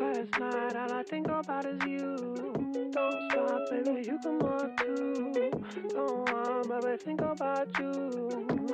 Last night, all I think about is you. Don't stop, baby, you can walk too. Don't want, baby, think about you.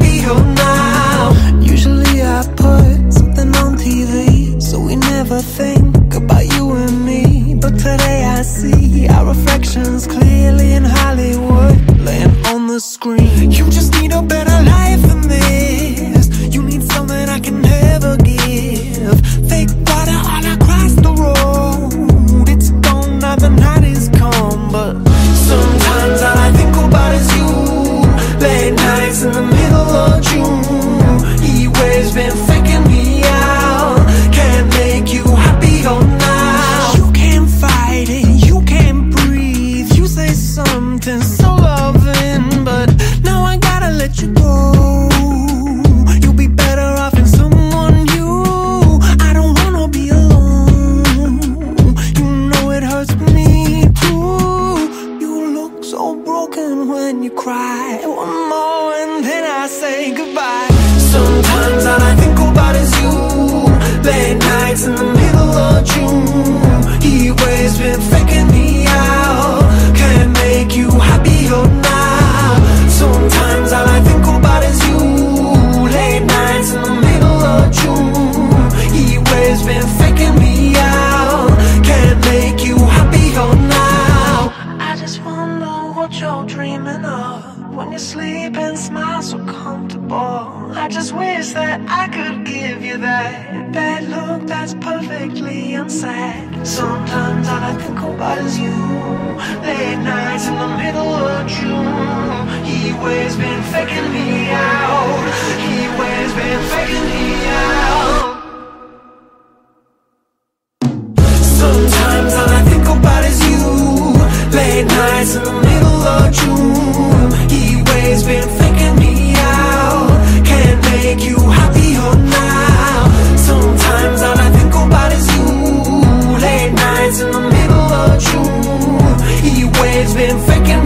see our reflections clearly in Hollywood. Laying on the screen. You just need a better life cry you're dreaming of. When you sleep and smile so comfortable. I just wish that I could give you that. That look that's perfectly unsaid. Sometimes all I think about is you. Late nights in the middle of June. Heat waves been faking me out. Heat waves been faking me out. Sometimes all I think about is you. Late nights in the of June waves been faking me out. Can't make you happier now. Sometimes all I think about is you. Late nights in the middle of June waves been faking